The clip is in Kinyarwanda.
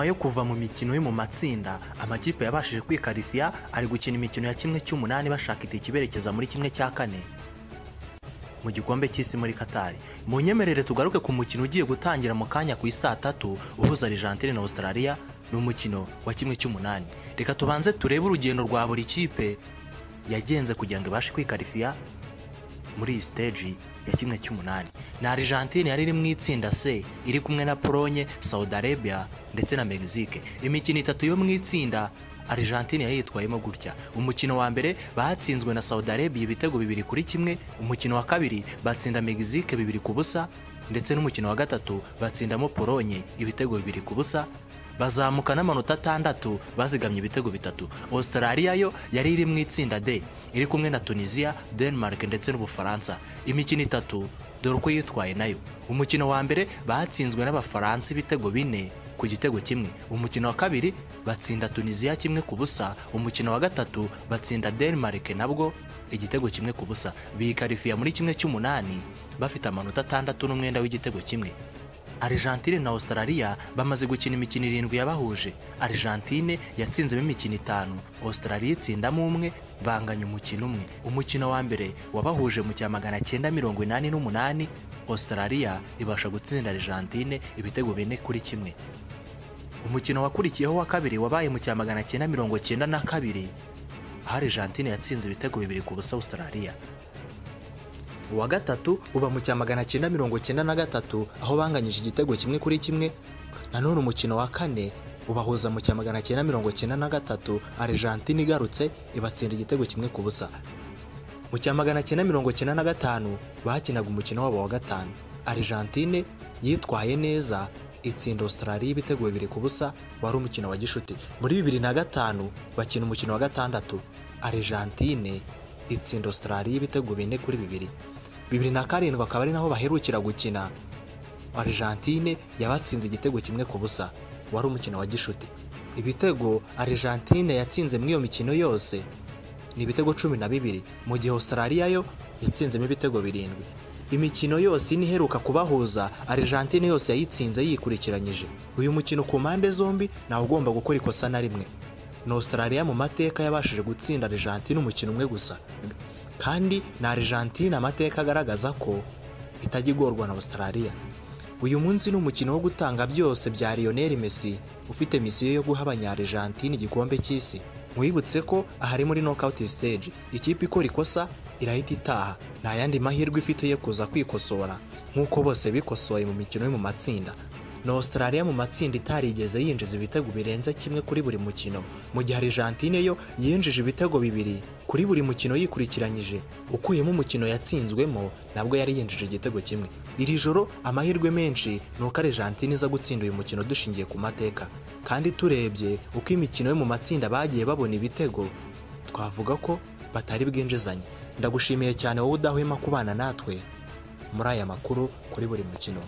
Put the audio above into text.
nyuma yo kuva mu mikino yo mu matsinda amakipe yabashije kwikarifiya ari gukina imikino ya kimwe cy'umunani bashaka itike iberekeza muri kimwe cya kane. Mu gikombe cy'isi muri Qatar mu nyemerere tugaruke ku mukino ugiye gutangira mu kanya ku isaa tatu uhuza Argentine na Australia ni umukino wa kimwe cy'umunani. Reka tubanze turebe urugendo rwa buri kipe yagenze kugira ngo ibashe kwikarifiya muri iyi siteji ya kimwe cy'umunani. Ni Argentine yari iri mu itsinda C iri kumwe na Polonye Saudi Arabia ndetse na Mexique. Imikino itatu yo mu itsinda Argentine yayitwayemo gutya. Umukino wa mbere batsinzwe na Saudi Arabia ibitego bibiri kuri kimwe umukino wa kabiri batsinda Mexique bibiri ku busa ndetse n'umukino wa gatatu batsindamo Polonye ibitego bibiri ku busa bazamuka n'amanota atandatu bazigamye ibitego bitatu. Australia yo yari iri mu itsinda D iri kumwe na Tunisia Denmark ndetse n'Ubufaransa. Imikino itatu dore uko yitwaye na yo. Umukino wa mbere batsinzwe n'Abafaransa ibitego bine ku gitego kimwe. Umukino wa kabiri batsinda Tunisia kimwe ku busa. Umukino wa gatatu batsinda Denmark nabwo igitego kimwe ku busa. Bikarifiya muri kimwe cy'umunani bafite amanota atandatu n'umwenda w'igitego kimwe. Argentine na Australia bamaze gukina imikino irindwi yabahuje. Argentine yatsinzemo imikino itanu. Australia itsindamo umwe banganya umukino umwe. Umukino wa mbere wabahuje mu cya magana cyenda mirongo inani n'umunani Australia ibasha gutsinda Argentine ibitego bine kuri kimwe. Umukino wakurikiyeho wa kabiri wabaye mu cya magana cyenda mirongo cyenda na kabiri. Aho Argentine yatsinze ibitego bibiri ku busa Australia. Uwa gatatu uba mu cya magana cyenda mirongo cyenda na gatatu aho banganyije igitego kimwe kuri kimwe. Nanone umukino wa kane ubahuza mu cya magana cyenda mirongo cyenda na gatatu Argentine igarutse ibatsinda igitego kimwe ku busa. Mu cya magana cyenda mirongo cyenda na gatanu bakinaga umukino wabo wa gatanu. Argentine yitwaye neza itsinda Australia ibitego bibiri ku busa wari umukino wa gishuti. Muri bibiri na gatanu bakina umukino wa gatandatu. Argentine itsinda Australia ibitego bine kuri bibiri. Bibiri na karindwi akaba ari naho baherukira gukina. Argentine yabatsinze igitego kimwe ku busa. Wari umukino wa gishuti. Ibitego Argentine yatsinze muri iyo mikino yose. Ni ibitego cumi na bibiri. Mu gihe Australia yo yatsinzemo ibitego birindwi. Imikino yose ine iheruka kubahuza. Argentine yose yayitsinze yikurikiranyije. Uyu mukino ku mpande zombi ntawe ugomba gukora ikosa na rimwe. Ni Australia mu mateka yabashije gutsinda Argentine umukino umwe gusa. Kandi na Argentine amateka agaragaza ko itajya igorwa na Australia. Uyu munsi ni umukino wo gutanga byose bya Lionel Messi ufite misiyo yo guha abanya-Argentine igikombe cy'isi. Mwibutse ko aha ari muri knockout stage ikipe ikora ikosa irahita itaha. Nta yandi mahirwe ifite yo kuza kwikosora nk'uko bose bikosoye mu mikino yo mu matsinda. Na Australia mu matsinda itarigeze yinjiza ibitego birenze kimwe kuri buri mukino. Mu gihe Argentine yo yinjije ibitego bibiri kuri buri mukino yikurikiranyije ukuyemo umukino yatsinzwemo nabwo yari yinjije igitego kimwe. Iri joro amahirwe menshi ni uko Argentine iza gutsinda uyu mukino dushingiye ku mateka. Kandi turebye uko imikino yo mu matsinda bagiye babona ibitego twavuga ko batari bwinjizanye. Ndagushimiye cyane wowe udahwema kubana natwe. Muri aya makuru kuri buri mukino.